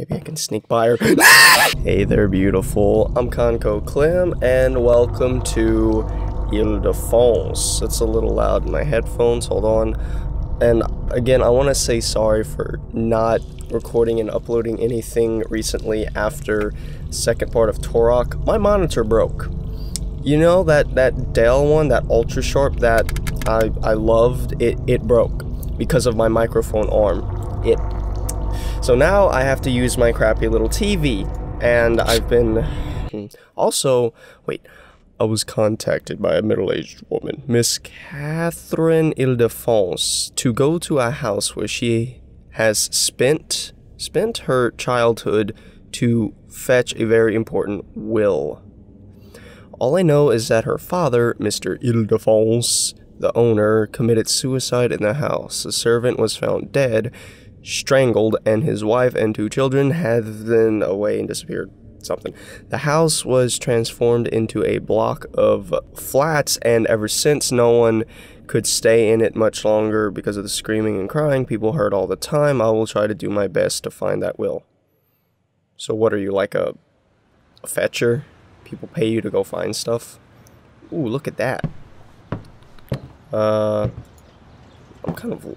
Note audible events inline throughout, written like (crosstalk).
Maybe I can sneak by her. (laughs) hey there, beautiful. I'm ConCoClem, and welcome to Ildefonse. It's a little loud in my headphones. Hold on. And again, I want to say sorry for not recording and uploading anything recently after second part of Torok. My monitor broke. You know that that Dell one, that ultra sharp that I I loved. It it broke because of my microphone arm. It so now I have to use my crappy little TV, and I've been. Hmm. Also, wait, I was contacted by a middle aged woman, Miss Catherine Ildefonse, to go to a house where she has spent spent her childhood to fetch a very important will. All I know is that her father, Mr. Ildefonse, the owner, committed suicide in the house. The servant was found dead, strangled, and his wife and two children had then away and disappeared. Something. The house was transformed into a block of flats, and ever since, no one could stay in it much longer because of the screaming and crying people heard all the time. I will try to do my best to find that will. So, what are you like a, a fetcher? People pay you to go find stuff? Ooh, look at that. Uh, I'm kind of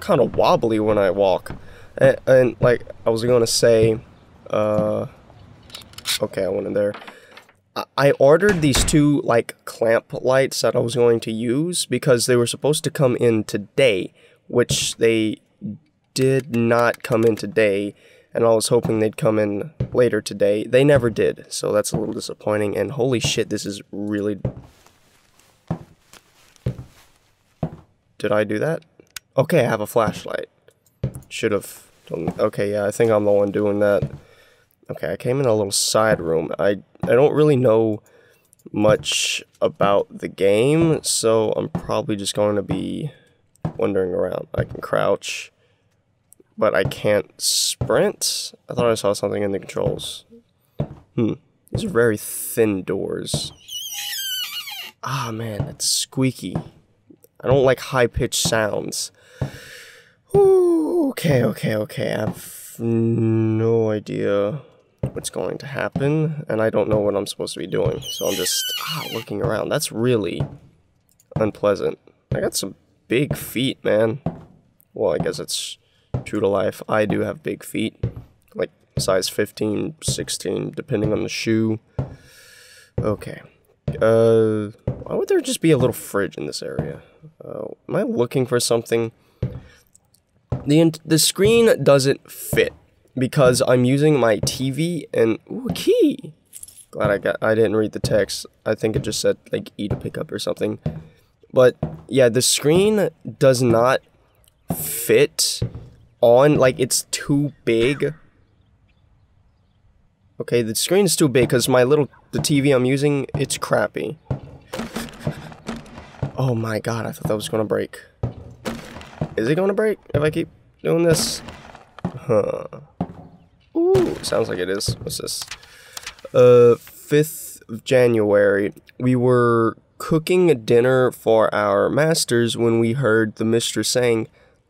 kind of wobbly when I walk. And, and, like I was gonna say, uh, okay, I went in there. I ordered these two like clamp lights that I was going to use because they were supposed to come in today, which they did not come in today, and I was hoping they'd come in later today. They never did, so that's a little disappointing. And holy shit, this is really. Did I do that? Okay, I have a flashlight. Should have. Okay, yeah, I think I'm the one doing that. Okay, I came in a little side room. I I don't really know much about the game, so I'm probably just going to be wandering around. I can crouch, but I can't sprint. I thought I saw something in the controls. Hmm. These are very thin doors. Ah, man, that's squeaky. I don't like high-pitched sounds. Okay, okay, okay. I have no idea what's going to happen, and I don't know what I'm supposed to be doing. So I'm just ah, looking around. That's really unpleasant. I got some big feet, man. Well, I guess it's true to life. I do have big feet, like size 15, 16, depending on the shoe. Okay. Uh, why would there just be a little fridge in this area? Uh, am I looking for something? The, the screen doesn't fit because I'm using my TV and ooh, key. Glad I got I didn't read the text. I think it just said like E to pick up or something. But yeah, the screen does not fit on like it's too big. Okay, the screen is too big because my little the TV I'm using it's crappy. Oh my god, I thought that was gonna break. Is it gonna break if I keep doing this? Huh. Ooh, sounds like it is. What's this? Uh, 5th of January. We were cooking a dinner for our masters when we heard the mistress saying,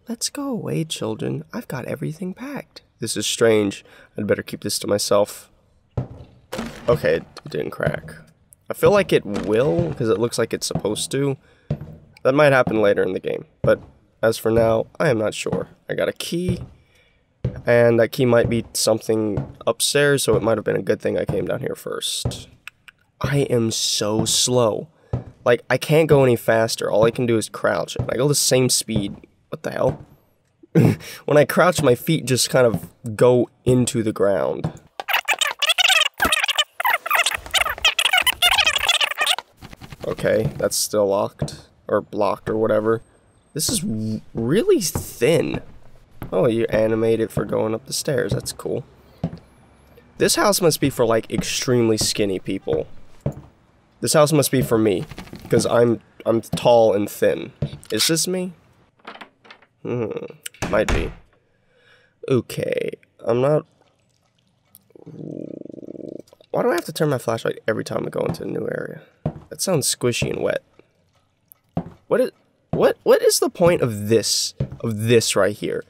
Let's go away, children. I've got everything packed. This is strange. I'd better keep this to myself. Okay, it didn't crack. I feel like it will, because it looks like it's supposed to. That might happen later in the game, but as for now, I am not sure. I got a key, and that key might be something upstairs, so it might have been a good thing I came down here first. I am so slow. Like, I can't go any faster. All I can do is crouch. I go the same speed. What the hell? (laughs) when I crouch, my feet just kind of go into the ground. Okay, that's still locked. Or blocked or whatever. This is really thin. Oh, you animated it for going up the stairs. That's cool. This house must be for, like, extremely skinny people. This house must be for me. Because I'm, I'm tall and thin. Is this me? Hmm. Might be. Okay. I'm not... Why do I have to turn my flashlight every time I go into a new area? That sounds squishy and wet. What is... What what is the point of this of this right here?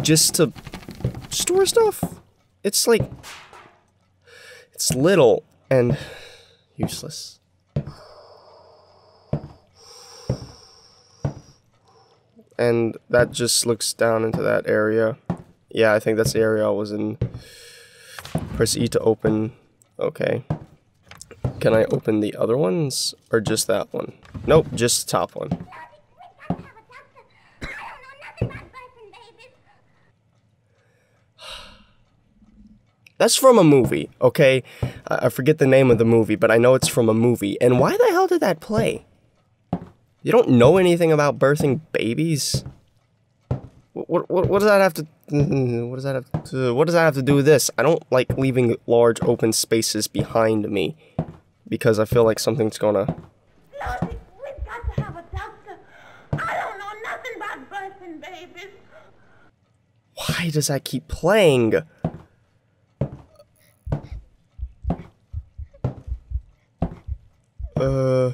Just to store stuff? It's like... It's little and useless. And that just looks down into that area. Yeah, I think that's the area I was in. Press E to open. Okay. Can I open the other ones? Or just that one? Nope, just the top one. That's from a movie, okay? I forget the name of the movie, but I know it's from a movie. And why the hell did that play? You don't know anything about birthing babies? What, what, what does that have to what does that have to what does that have to do with this? I don't like leaving large open spaces behind me because I feel like something's gonna we've got to have a doctor. I don't know nothing about birthing babies. Why does that keep playing? Uh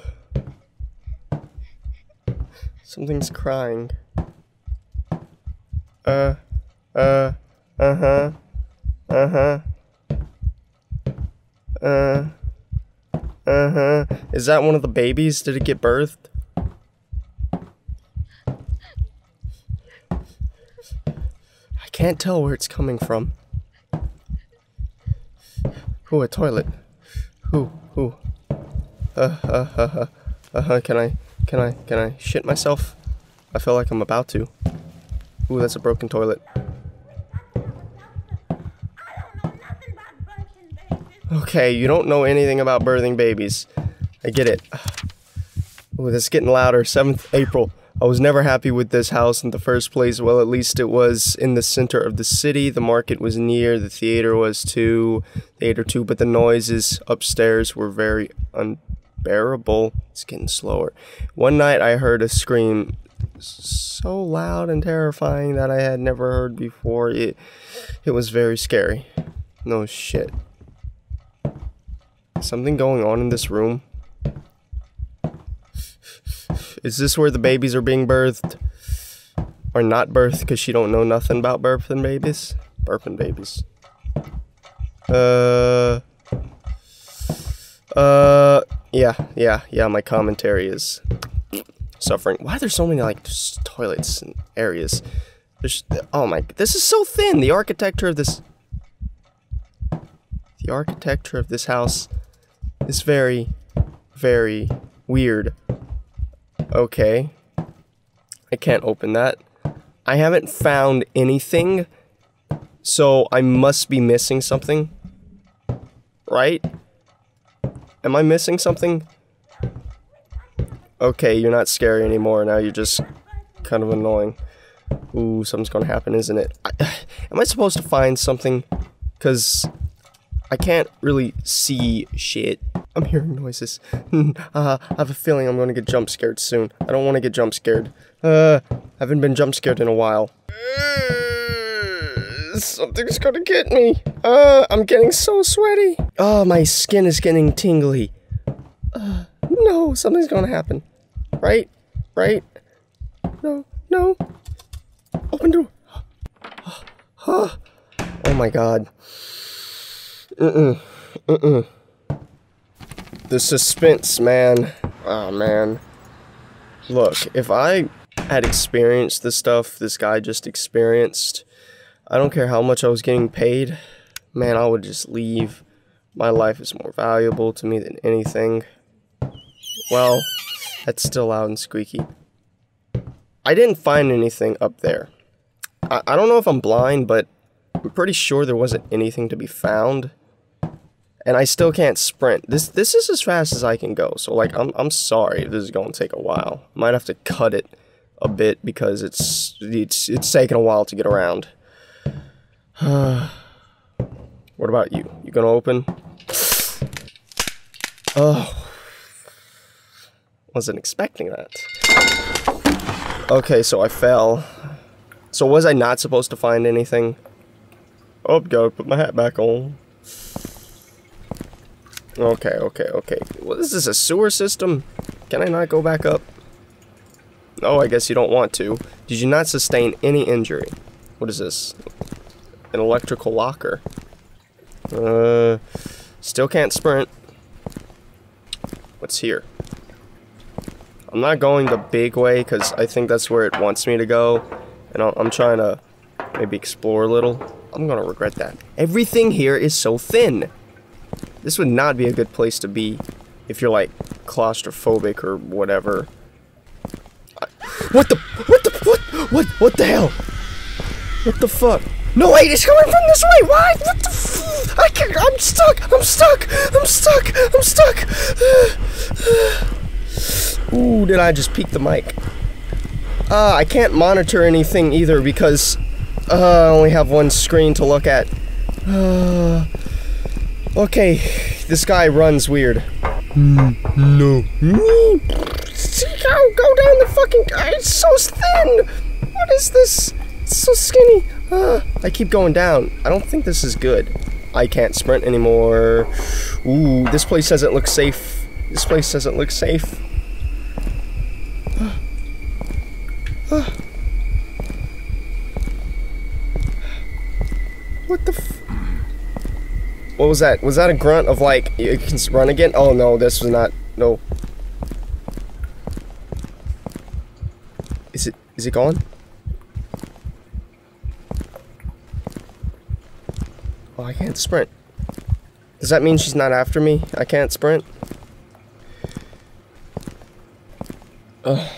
Something's crying. Uh uh uh-huh. Uh-huh. Uh uh-huh. Is that one of the babies? Did it get birthed? I can't tell where it's coming from. Ooh, a toilet. Ooh, ooh. Uh, uh, uh, uh, uh, can I, can I, can I shit myself? I feel like I'm about to. Ooh, that's a broken toilet. Okay, you don't know anything about birthing babies. I get it. (sighs) Ooh, this is getting louder. 7th April. I was never happy with this house in the first place. Well, at least it was in the center of the city. The market was near. The theater was too. Theater too. But the noises upstairs were very unbearable. It's getting slower. One night I heard a scream so loud and terrifying that I had never heard before. It, it was very scary. No shit. Something going on in this room? Is this where the babies are being birthed? Or not birthed because she don't know nothing about birthing babies? Birthing babies. Uh... Uh... Yeah, yeah, yeah, my commentary is suffering. Why are there so many, like, toilets and areas? There's... Oh my... This is so thin! The architecture of this... The architecture of this house is very, very weird. Okay. I can't open that. I haven't found anything, so I must be missing something. Right? Am I missing something? Okay, you're not scary anymore. Now you're just kind of annoying. Ooh, something's gonna happen, isn't it? I, (sighs) am I supposed to find something? Because I can't really see shit. I'm hearing noises. (laughs) uh, I have a feeling I'm to get jump scared soon. I don't want to get jump scared. Uh, I haven't been jump scared in a while. (sighs) Something's gonna get me. Uh, I'm getting so sweaty. Oh, my skin is getting tingly. Uh, no, something's gonna happen. Right? Right? No, no. Open door. (gasps) oh my god. Mm-mm. Mm-mm. The suspense, man. Oh, man. Look, if I had experienced the stuff this guy just experienced, I don't care how much I was getting paid, man, I would just leave. My life is more valuable to me than anything. Well, that's still loud and squeaky. I didn't find anything up there. I, I don't know if I'm blind, but I'm pretty sure there wasn't anything to be found and I still can't sprint. This this is as fast as I can go. So like I'm I'm sorry this is going to take a while. Might have to cut it a bit because it's it's it's taking a while to get around. (sighs) what about you? You gonna open? Oh, wasn't expecting that. Okay, so I fell. So was I not supposed to find anything? Oh, gotta put my hat back on. Okay, okay, okay. Is this, is a sewer system? Can I not go back up? Oh, I guess you don't want to. Did you not sustain any injury? What is this? an electrical locker. Uh, still can't sprint. What's here? I'm not going the big way because I think that's where it wants me to go. And I'm trying to maybe explore a little. I'm gonna regret that. Everything here is so thin. This would not be a good place to be if you're like claustrophobic or whatever. What the? What the? What? What? What the hell? What the fuck? No, wait, it's coming from this way. Why? What the? F- I can't. I'm stuck. I'm stuck. I'm stuck. I'm stuck. (sighs) Ooh, did I just peek the mic? Uh, I can't monitor anything either because uh, I only have one screen to look at. Uh, (sighs) okay, this guy runs weird. no. See, Go, go down the fucking. uh, It's so thin. What is this? It's so skinny. Uh, I keep going down. I don't think this is good. I can't sprint anymore. Ooh, this place doesn't look safe. This place doesn't look safe. What the What was that? Was that a grunt of like, you can run again? Oh no, this was not, no. Is it, is it gone? Oh, I can't sprint. Does that mean she's not after me? I can't sprint? Oh.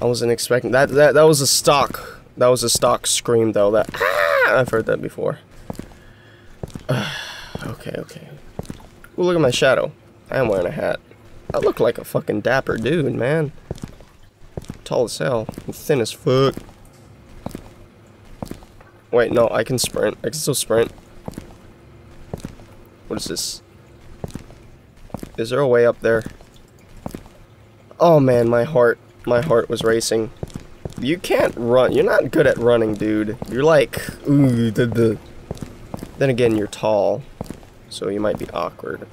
I wasn't expecting that. That that was a stock. That was a stock scream though. That ah, (laughs) I've heard that before. Okay, okay. Well, look at my shadow. I am wearing a hat. I look like a fucking dapper dude, man. Tall as hell, and thin as fuck. Wait, no, I can sprint. I can still sprint. What is this? Is there a way up there? Oh man, my heart, my heart was racing. You can't run. You're not good at running, dude. You're like, ooh, the, the. Then again, you're tall, so you might be awkward.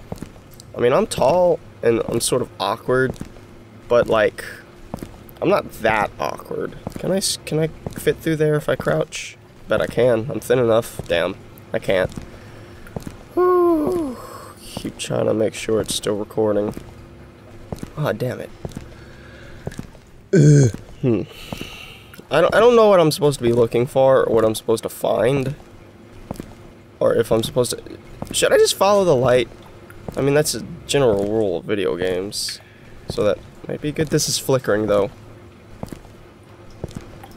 I mean, I'm tall and I'm sort of awkward, but like, I'm not that awkward. Can I, can I fit through there if I crouch? Bet I can. I'm thin enough. Damn, I can't. Whew. Keep trying to make sure it's still recording. Ah, damn it. Ugh. Hmm. I don't, I don't know what I'm supposed to be looking for or what I'm supposed to find. Or if I'm supposed to... Should I just follow the light? I mean, that's a general rule of video games. So that might be good. This is flickering, though.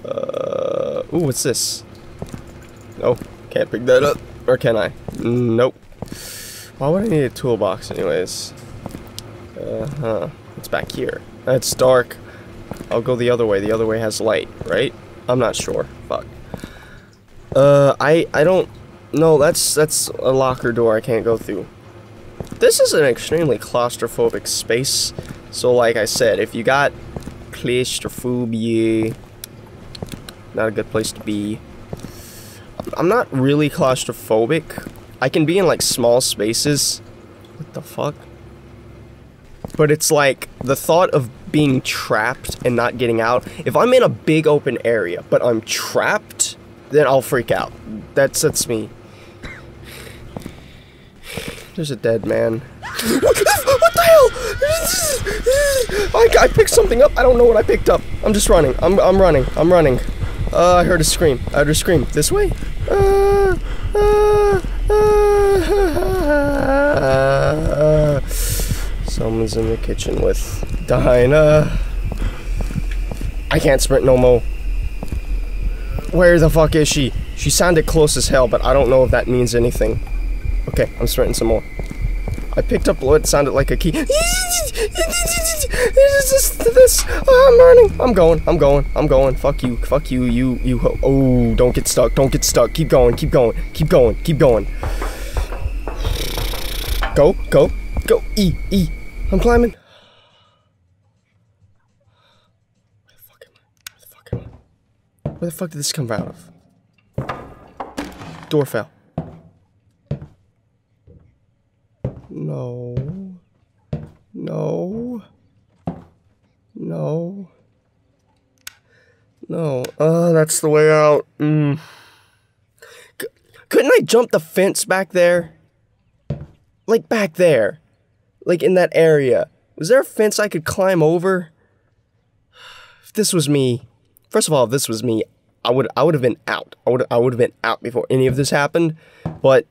Uh, ooh, what's this? No, can't pick that up. Or can I? Nope. Why would I need a toolbox anyways? Uh-huh. It's back here. It's dark. I'll go the other way. The other way has light, right? I'm not sure. Fuck. Uh, I I don't. No, that's that's a locker door I can't go through. This is an extremely claustrophobic space. So, like I said, if you got claustrophobia, not a good place to be. I'm not really claustrophobic. I can be in like small spaces. What the fuck? But it's like the thought of being trapped and not getting out. If I'm in a big open area, but I'm trapped, then I'll freak out. That's that's me. There's a dead man. what the hell? I, I picked something up. I don't know what I picked up. I'm just running. I'm I'm running. I'm running. Uh, I heard a scream. I heard a scream. This way? Uh, uh, uh, someone's in the kitchen with Dinah. I can't sprint no more. Where the fuck is she? She sounded close as hell, but I don't know if that means anything. Okay, I'm sprinting some more. I picked up what sounded like a key. this, this. Oh, I'm running. I'm going. I'm going. I'm going. Fuck you. Fuck you. You. You. Oh, don't get stuck. Don't get stuck. Keep going. Keep going. Keep going. Keep going. Go. Go. Go. E. E. I'm climbing. Where the fuck am I? Where the fuck am I? Where the fuck did this come out of? Door fell. No. No. No. No. Uh, that's the way out. Mm. couldn't I jump the fence back there? Like back there. Like in that area. Was there a fence I could climb over? If this was me, first of all, if this was me, I would I would have been out. I would I would have been out before any of this happened. But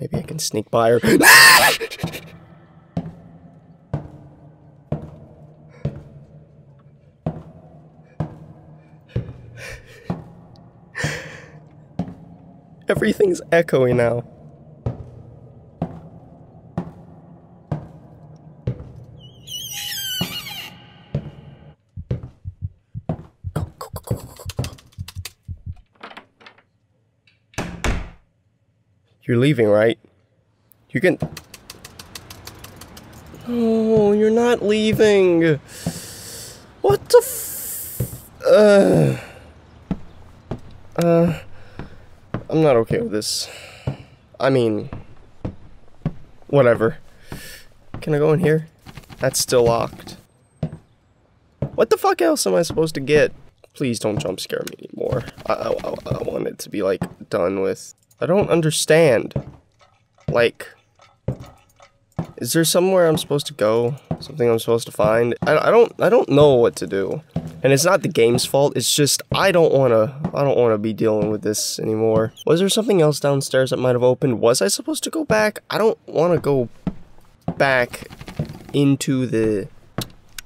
maybe I can sneak by her. (laughs) Everything's echoing now. You're leaving, right? You can. Oh, you're not leaving. What the f. Uh. Uh. I'm not okay with this. I mean. Whatever. Can I go in here? That's still locked. What the fuck else am I supposed to get? Please don't jump scare me anymore. I, I, I want it to be, like, done with. I don't understand. Like, is there somewhere I'm supposed to go? Something I'm supposed to find? I, I don't I don't know what to do. And it's not the game's fault. It's just I don't want to I don't want to be dealing with this anymore. Was there something else downstairs that might have opened? Was I supposed to go back? I don't want to go back into the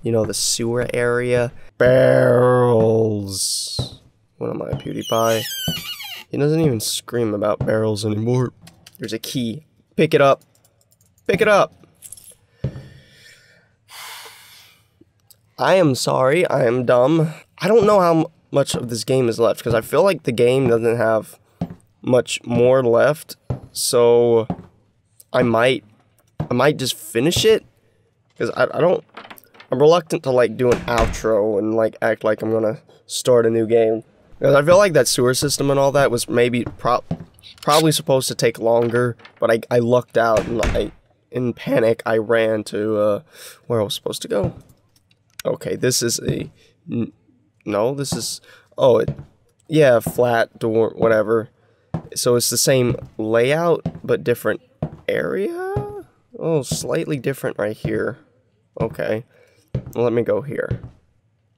you know, the sewer area. Barrels. What am I, PewDiePie? He doesn't even scream about barrels anymore. There's a key. Pick it up. Pick it up. I am sorry. I am dumb. I don't know how much of this game is left because I feel like the game doesn't have much more left. So I might I might just finish it because I, I don't I'm reluctant to like do an outro and like act like I'm gonna start a new game. I feel like that sewer system and all that was maybe pro probably supposed to take longer, but I, I lucked out and I, in panic, I ran to uh, where I was supposed to go. Okay, this is a, no, this is, oh, it, yeah, flat door, whatever. So it's the same layout, but different area? Oh, slightly different right here. Okay, let me go here.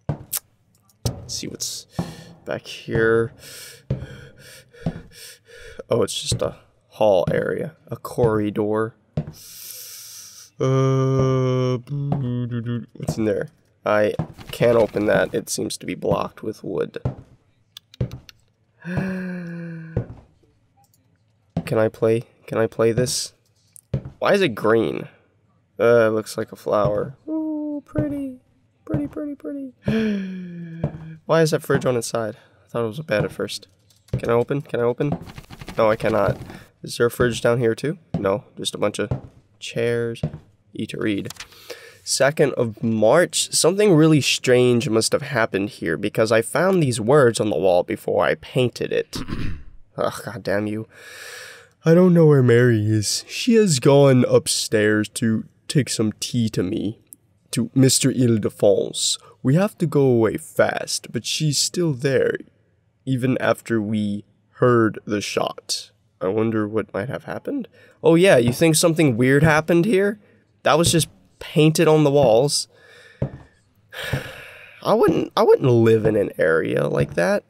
Let's see what's back here. Oh, it's just a hall area, a corridor. Uh, what's in there? I can't open that. It seems to be blocked with wood. (gasps) Can I play? Can I play this? Why is it green? Uh, it looks like a flower. Ooh, pretty. Pretty, pretty, pretty. (gasps) Why is that fridge on its side? I thought it was a bed at first. Can I open? Can I open? No, I cannot. Is there a fridge down here too? No, just a bunch of chairs. E to read. 2nd of March, something really strange must have happened here because I found these words on the wall before I painted it. (clears throat) Ugh, god damn you. I don't know where Mary is. She has gone upstairs to take some tea to me. To Mr. Ildefonse. We have to go away fast, but she's still there, even after we heard the shot. I wonder what might have happened. Oh yeah, you think something weird happened here? That was just painted on the walls. (sighs) I wouldn't I wouldn't live in an area like that.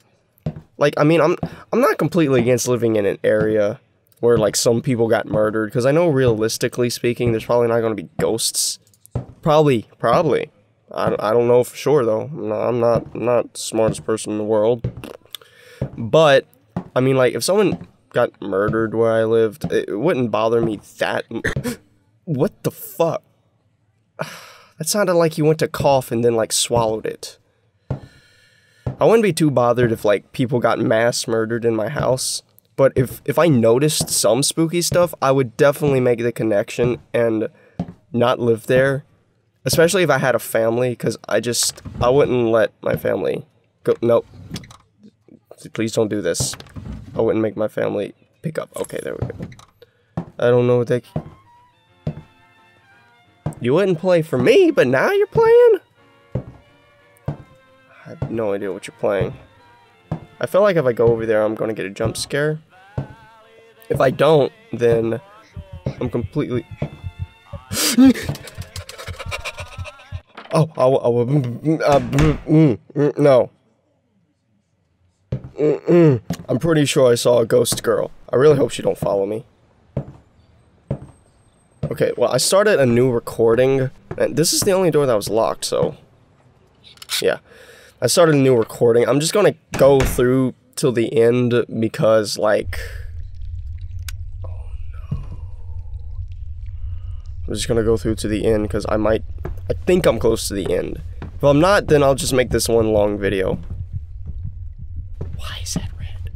Like I mean, I'm I'm not completely against living in an area where like some people got murdered because I know realistically speaking there's probably not going to be ghosts. Probably, probably. I, I don't know for sure though. No, I'm not I'm not smartest person in the world. But I mean, like if someone got murdered where I lived, it wouldn't bother me that. (laughs) what the fuck? (sighs) That sounded like you went to cough and then like swallowed it. I wouldn't be too bothered if like people got mass murdered in my house, but if if I noticed some spooky stuff, I would definitely make the connection and not live there especially if I had a family, because I just I wouldn't let my family go. Nope. Please don't do this. I wouldn't make my family pick up. Okay, there we go. I don't know what they. You wouldn't play for me, but now you're playing. I have no idea what you're playing. I feel like if I go over there, I'm gonna get a jump scare. If I don't, then I'm completely. (gasps) (laughs) oh, I, will- I, will- uh, mm, mm, mm, no. Mm-mm. I'm pretty sure I saw a ghost girl. I really hope she don't follow me. Okay, well, I started a new recording, and this is the only door that was locked, so yeah. I started a new recording. I'm just gonna go through till the end because, like, oh I'm just gonna go through to the end because I might, I think I'm close to the end. If I'm not, then I'll just make this one long video. Why is that red?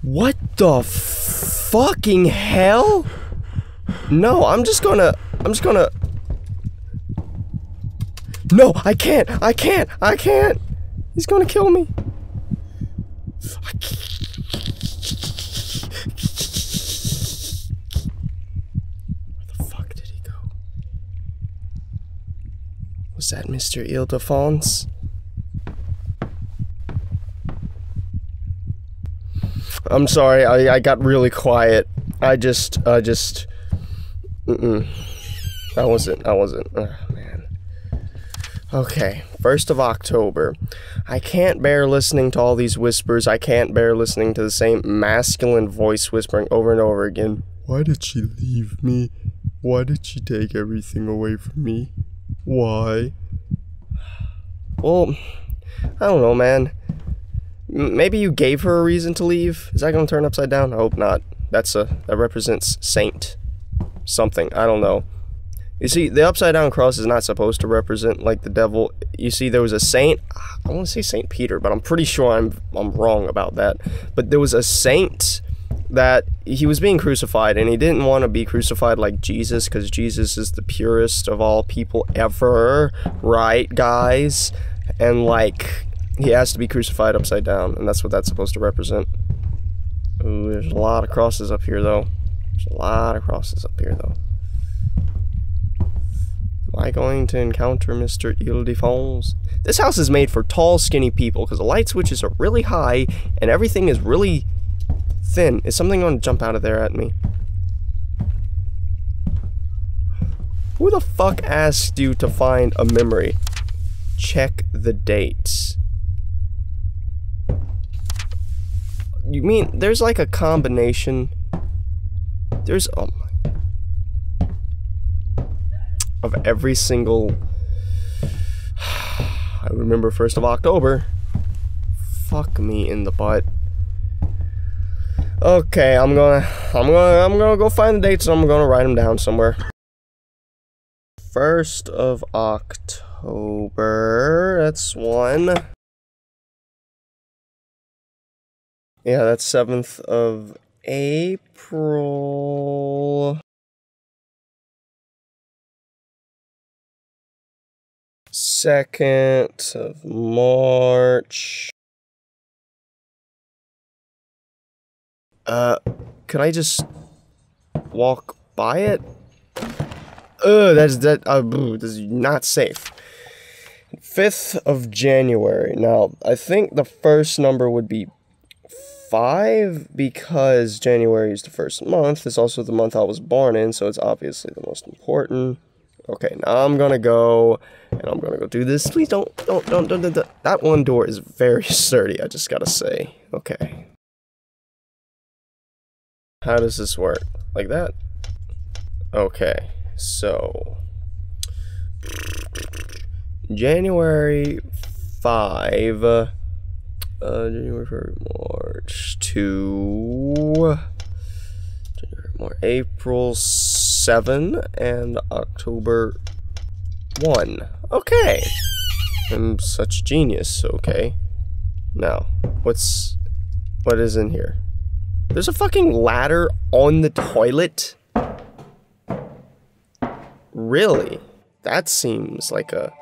What the fucking hell? No, I'm just gonna, I'm just gonna. No, I can't, I can't, I can't. He's gonna kill me. I Where the fuck did he go? Was that Mr. Ildefonse? I'm sorry, I, I got really quiet. I just, I just, mm-mm. I wasn't, I wasn't, oh, man. Okay, 1st of October. I can't bear listening to all these whispers. I can't bear listening to the same masculine voice whispering over and over again. Why did she leave me? Why did she take everything away from me? Why? Well, I don't know, man. M- Maybe you gave her a reason to leave. Is that gonna turn upside down? I hope not. That's a that represents saint something. I don't know. You see, the upside down cross is not supposed to represent like the devil. You see, there was a saint. I want to say Saint Peter, but I'm pretty sure I'm I'm wrong about that. But there was a saint that he was being crucified, and he didn't want to be crucified like Jesus, because Jesus is the purest of all people ever, right, guys? And like, he has to be crucified upside down, and that's what that's supposed to represent. Ooh, there's a lot of crosses up here, though. There's a lot of crosses up here, though. Am I going to encounter Mr. Ildefonse? This house is made for tall, skinny people because the light switches are really high and everything is really thin. Is something going to jump out of there at me? Who the fuck asked you to find a memory? Check the dates. You mean there's like a combination? There's oh my of every single (sighs) I remember 1st of October. Fuck me in the butt. Okay, I'm gonna I'm gonna I'm gonna go find the dates and I'm gonna write them down somewhere. 1st of October. That's one. Yeah, that's 7th of April. Second of March. Uh, can I just walk by it? Ugh, that's that. Uh, this is not safe. Fifth of January. Now, I think the first number would be five because January is the first month. It's also the month I was born in, so it's obviously the most important. Okay, now I'm gonna go and I'm gonna go do this. Please don't, don't, don't, don't, don't, don't. That one door is very (laughs) sturdy, I just gotta say. Okay. How does this work? Like that? Okay, so. January 5. Uh, January, February, March 2. January, March, April 7 and October 1. Okay. I'm such genius, okay. Now, what's what is in here? There's a fucking ladder on the toilet? Really? That seems like a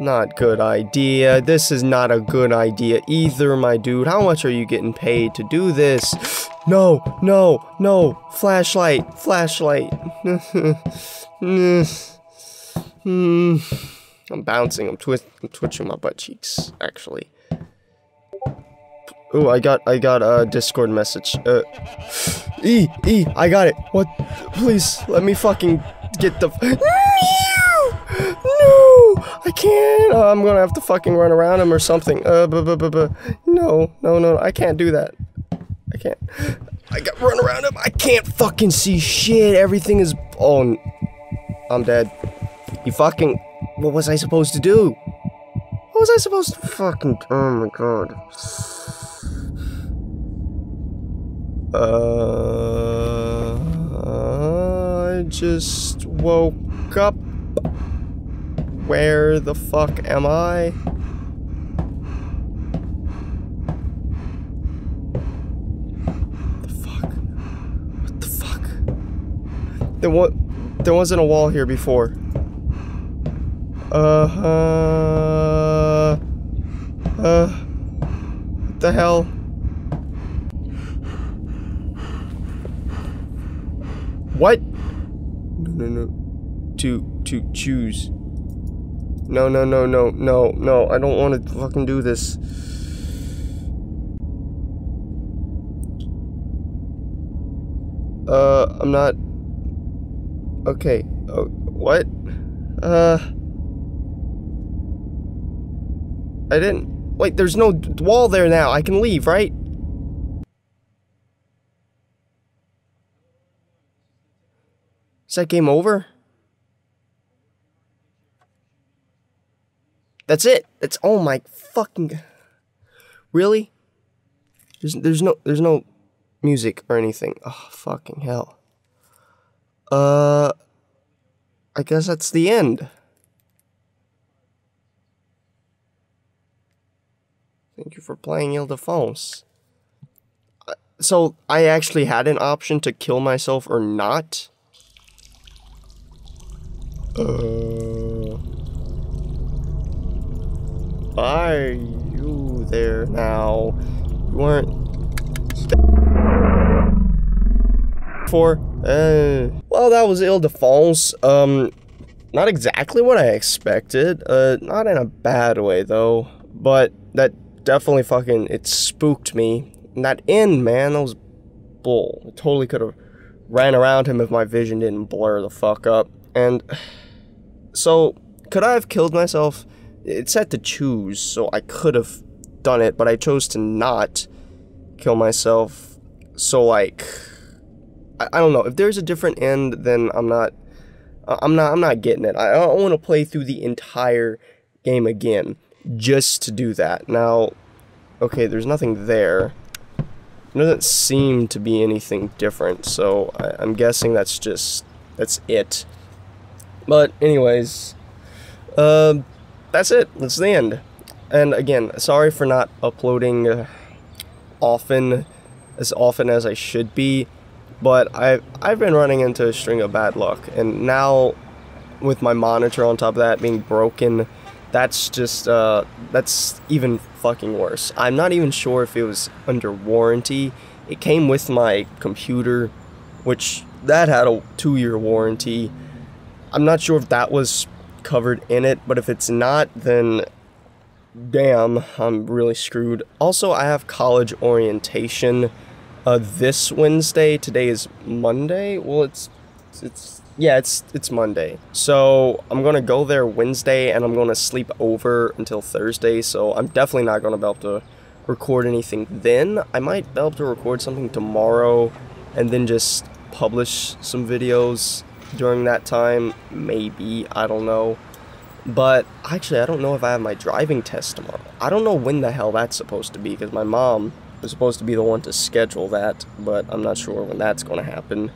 not good idea. This is not a good idea either, my dude. How much are you getting paid to do this? (gasps) No, no, no. Flashlight, flashlight. (laughs) Hmm. I'm bouncing. I'm, twi I'm twitching my butt cheeks, actually. Oh, I got I got a Discord message. Uh, (gasps) E E, I got it. What? Please let me fucking get the. (laughs) no, I can't. Uh, I'm gonna have to fucking run around him or something. Uh, bu- bu- bu- bu- no, no, no, I can't do that. I can't. (gasps) I got run around him. I can't fucking see shit. Everything is. Oh, I'm dead. You fucking. What was I supposed to do? What was I supposed to fucking. Oh my god. Uh, I just woke up. Where the fuck am I? The fuck? What the fuck? There wa- there wasn't a wall here before. Uh huh. Uh. What the hell? What? No, no, no. To, to choose. No, no, no, no, no, no. I don't want to fucking do this. Uh, I'm not. Okay. Uh, what? Uh. I didn't. Wait, there's no wall there now. I can leave, right? Is that game over? That's it. That's oh my fucking. Really? There's there's no there's no music or anything. Oh fucking hell. Uh. I guess that's the end. Thank you for playing Ildefonse. Uh, So I actually had an option to kill myself or not. Uh, are you there now? You weren't for. Uh, well, that was Ildefonse. Um, not exactly what I expected. Uh, not in a bad way though. But that definitely fucking it spooked me. And that end, man, that was bull. I totally could have ran around him if my vision didn't blur the fuck up. And so, could I have killed myself? It said to choose, so I could have done it, but I chose to not kill myself. So, like, I, I don't know. If there's a different end, then I'm not. I'm not. I'm not getting it. I, don't want to play through the entire game again just to do that. Now, okay, there's nothing there. There doesn't seem to be anything different, so I, I'm guessing that's just that's it. But anyways, um, that's it. That's the end. And again, sorry for not uploading uh, often, as often as I should be. But I've, I've been running into a string of bad luck, and now with my monitor on top of that being broken, that's just uh that's even fucking worse. I'm not even sure if it was under warranty. It came with my computer, which that had a two year warranty. I'm not sure if that was covered in it, but if it's not, then damn, I'm really screwed. Also, I have college orientation uh, this Wednesday. Today is Monday. Well, it's it's yeah, it's it's Monday. So I'm gonna go there Wednesday, and I'm gonna sleep over until Thursday. So I'm definitely not gonna be able to record anything then. I might be able to record something tomorrow, and then just publish some videos during that time. Maybe I don't know. But actually, I don't know if I have my driving test tomorrow. I don't know when the hell that's supposed to be because my mom was supposed to be the one to schedule that, but I'm not sure when that's going to happen.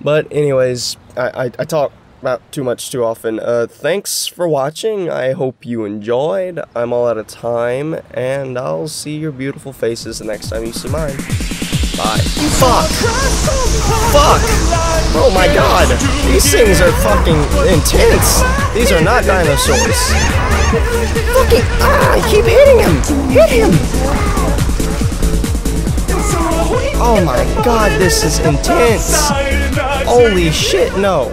But anyways, I, I, I talk about too much too often. Uh, thanks for watching. I hope you enjoyed. I'm all out of time, and I'll see your beautiful faces the next time you see mine. Bye. Fuck! Fuck! Oh my god! These things are fucking intense! These are not dinosaurs. Fucking ah! I keep hitting him! Hit him! Oh my god, this is intense! Holy shit, no.